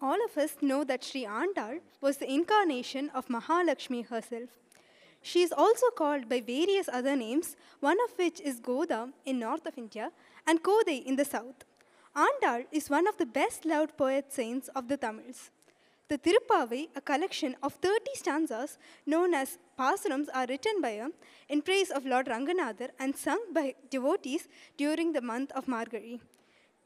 all of us know that Sri Andal was the incarnation of Mahalakshmi herself. She is also called by various other names, one of which is Goda in north of India and Kodai in the south. Andal is one of the best loved poet saints of the Tamils. The Tirupavai, a collection of 30 stanzas known as Pasurams, are written by her in praise of Lord Ranganathar and sung by devotees during the month of Margazhi.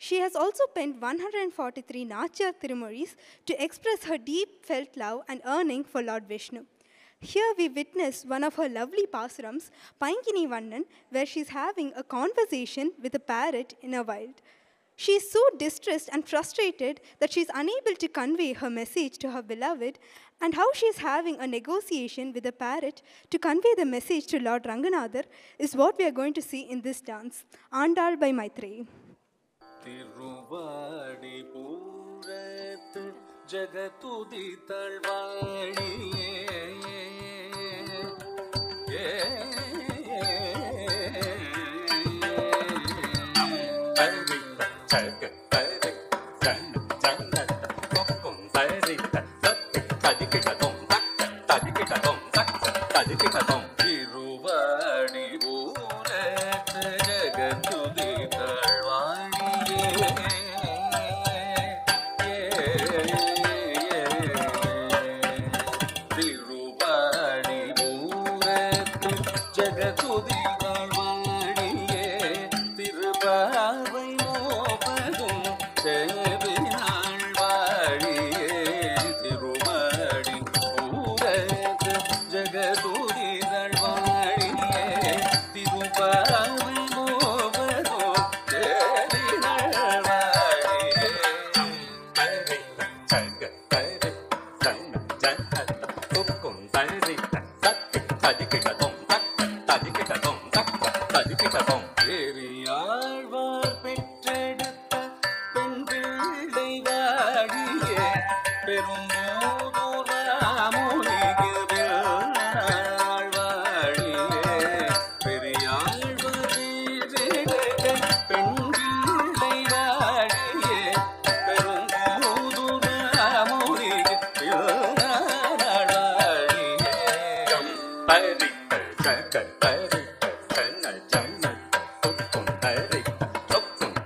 She has also penned 143 Nachiyar Tirumozhis to express her deep felt love and yearning for Lord Vishnu. Here we witness one of her lovely pasurams, Paingili Vannan, where she's having a conversation with a parrot in a wild. She is so distressed and frustrated that she is unable to convey her message to her beloved, and how she is having a negotiation with the parrot to convey the message to Lord Ranganathar is what we are going to see in this dance, Andal by Maitreyi. Thiruvadi பூரத்து ஜகதுதி தழ்வாடியே ஏ, தரித்த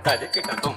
தடுக்கிட்டம்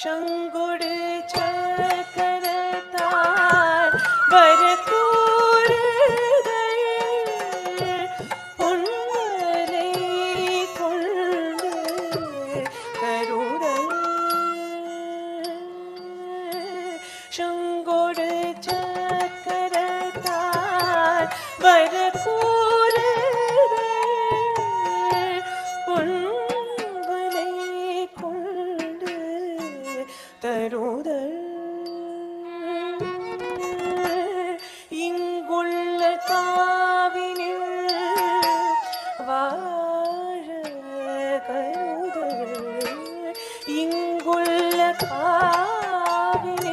शङ्कुडे தருதல். இங்குள்ள காவினில் வாழ கருதல். இங்குள்ள காவினில்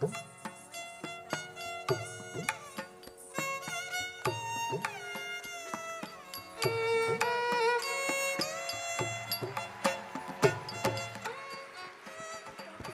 Thank